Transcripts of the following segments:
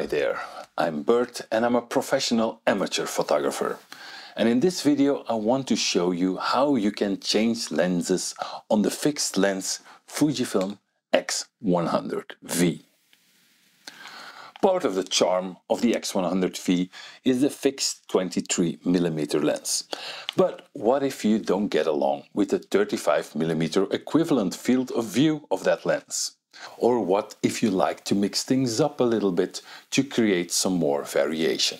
Hi there, I'm Bert and I'm a professional amateur photographer. And in this video I want to show you how you can change lenses on the fixed lens Fujifilm X100V. Part of the charm of the X100V is the fixed 23mm lens. But what if you don't get along with the 35mm equivalent field of view of that lens? Or what if you like to mix things up a little bit to create some more variation?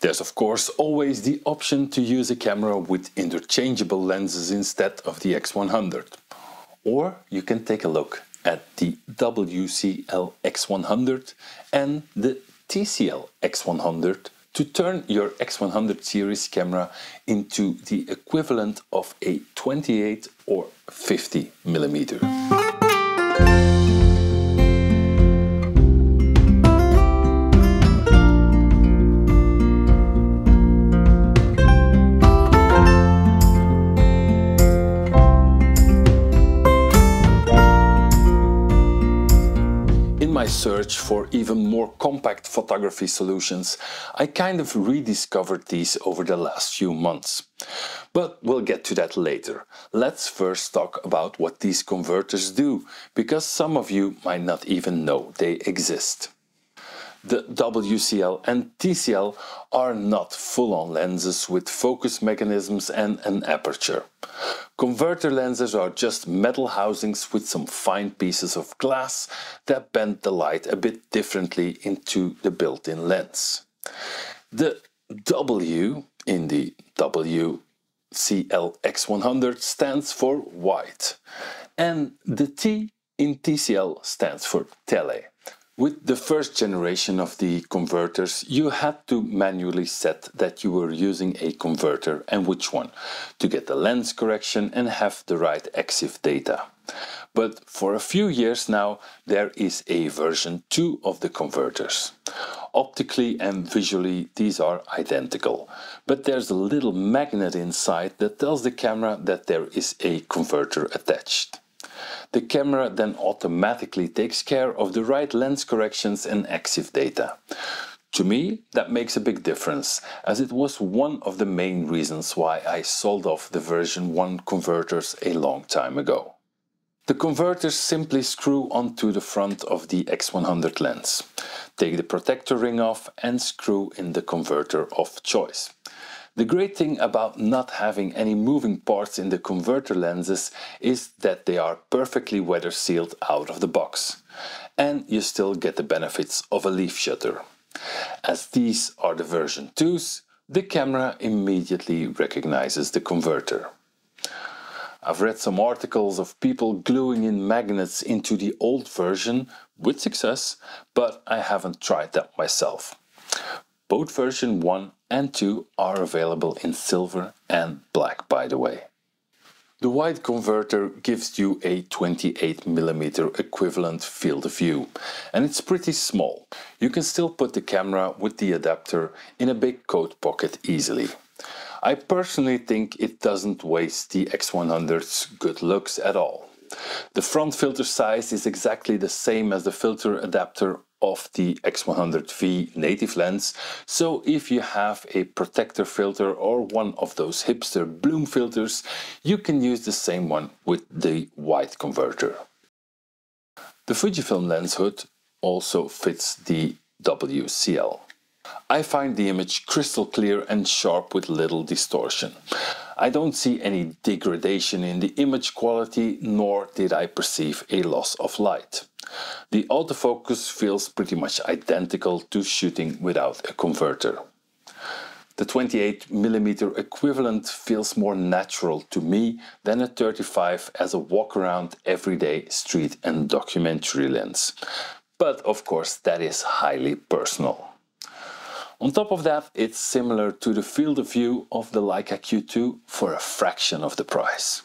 There's of course always the option to use a camera with interchangeable lenses instead of the X100. Or you can take a look at the WCL X100 and the TCL X100 to turn your X100 series camera into the equivalent of a 28 or 50 millimeter. Search for even more compact photography solutions, I kind of rediscovered these over the last few months. But we'll get to that later. Let's first talk about what these converters do, because some of you might not even know they exist. The WCL and TCL are not full-on lenses with focus mechanisms and an aperture. Converter lenses are just metal housings with some fine pieces of glass that bend the light a bit differently into the built-in lens. The W in the WCL X100 stands for wide and the T in TCL stands for tele. With the first generation of the converters, you had to manually set that you were using a converter and which one, to get the lens correction and have the right EXIF data. But for a few years now, there is a version 2 of the converters. Optically and visually, these are identical, but there's a little magnet inside that tells the camera that there is a converter attached the camera then automatically takes care of the right lens corrections and EXIF data. To me, that makes a big difference, as it was one of the main reasons why I sold off the version 1 converters a long time ago. The converters simply screw onto the front of the X100 lens. Take the protector ring off and screw in the converter of choice. The great thing about not having any moving parts in the converter lenses is that they are perfectly weather sealed out of the box. And you still get the benefits of a leaf shutter. As these are the version 2s, the camera immediately recognizes the converter. I've read some articles of people gluing in magnets into the old version with success, but I haven't tried that myself. Both version 1 and 2 are available in silver and black by the way. The wide converter gives you a 28mm equivalent field of view and it's pretty small. You can still put the camera with the adapter in a big coat pocket easily. I personally think it doesn't waste the X100's good looks at all. The front filter size is exactly the same as the filter adapter of the X100V native lens. So if you have a protector filter or one of those hipster bloom filters, you can use the same one with the wide converter. The Fujifilm lens hood also fits the WCL. I find the image crystal clear and sharp with little distortion. I don't see any degradation in the image quality nor did I perceive a loss of light. The autofocus feels pretty much identical to shooting without a converter. The 28mm equivalent feels more natural to me than a 35 as a walk-around everyday street and documentary lens. But of course that is highly personal. On top of that, it's similar to the field of view of the Leica Q2 for a fraction of the price.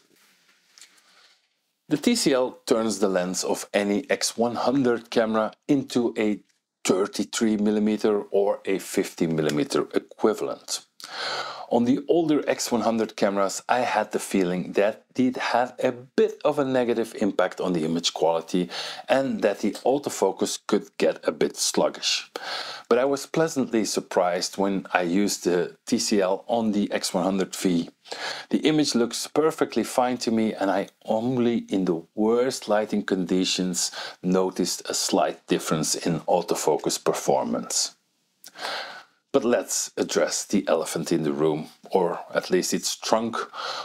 The TCL turns the lens of any X100 camera into a 33mm or a 50mm equivalent. On the older X100 cameras, I had the feeling that it had a bit of a negative impact on the image quality and that the autofocus could get a bit sluggish. But I was pleasantly surprised when I used the TCL on the X100V. The image looks perfectly fine to me and I only in the worst lighting conditions noticed a slight difference in autofocus performance. But let's address the elephant in the room, or at least its trunk.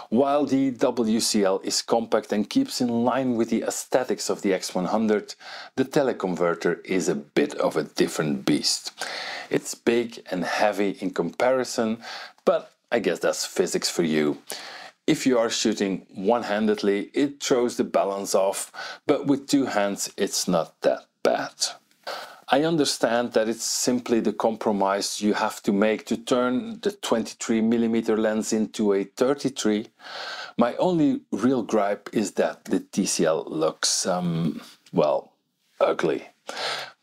While the WCL is compact and keeps in line with the aesthetics of the X100, the teleconverter is a bit of a different beast. It's big and heavy in comparison, but I guess that's physics for you. If you are shooting one-handedly, it throws the balance off, but with two hands it's not that bad. I understand that it's simply the compromise you have to make to turn the 23mm lens into a 33. My only real gripe is that the TCL looks, um, well, ugly.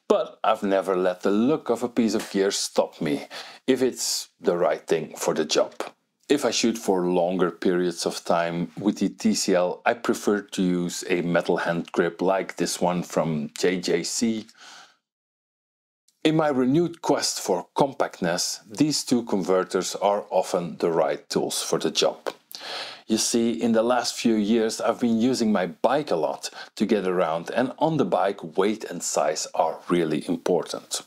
But I've never let the look of a piece of gear stop me, if it's the right thing for the job. If I shoot for longer periods of time with the TCL, I prefer to use a metal hand grip like this one from JJC in my renewed quest for compactness, these two converters are often the right tools for the job. You see, in the last few years I've been using my bike a lot to get around and on the bike weight and size are really important.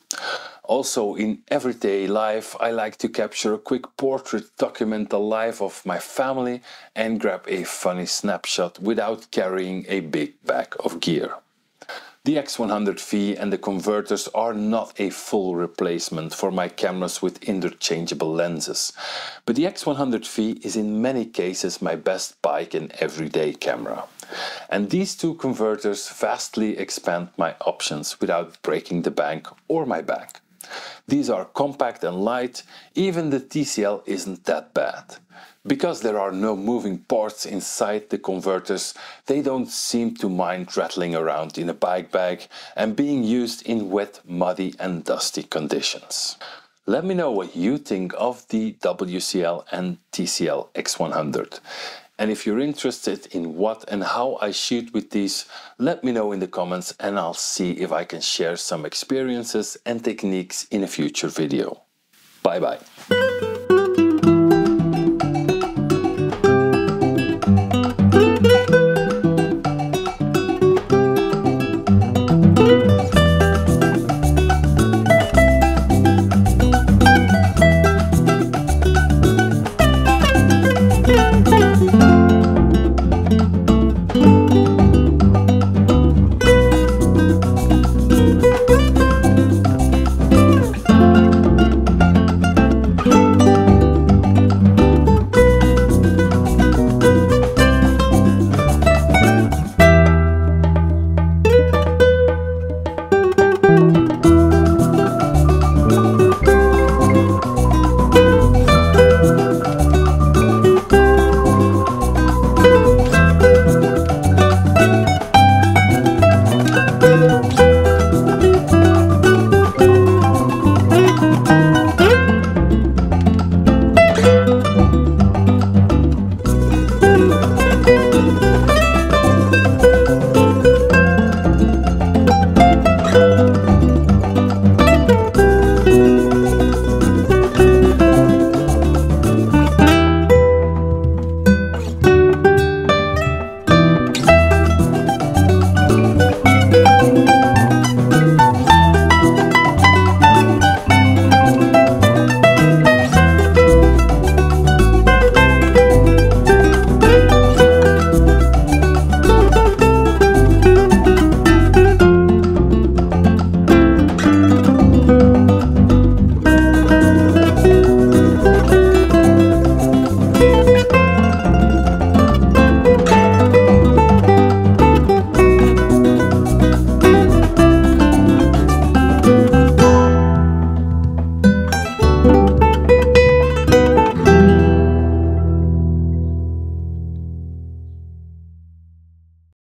Also in everyday life I like to capture a quick portrait, document the life of my family and grab a funny snapshot without carrying a big bag of gear. The X100V and the converters are not a full replacement for my cameras with interchangeable lenses, but the X100V is in many cases my best bike and everyday camera. And these two converters vastly expand my options without breaking the bank or my back. These are compact and light, even the TCL isn't that bad. Because there are no moving parts inside the converters, they don't seem to mind rattling around in a bike bag and being used in wet, muddy and dusty conditions. Let me know what you think of the WCL and TCL X100. And if you're interested in what and how I shoot with these, let me know in the comments and I'll see if I can share some experiences and techniques in a future video. Bye bye.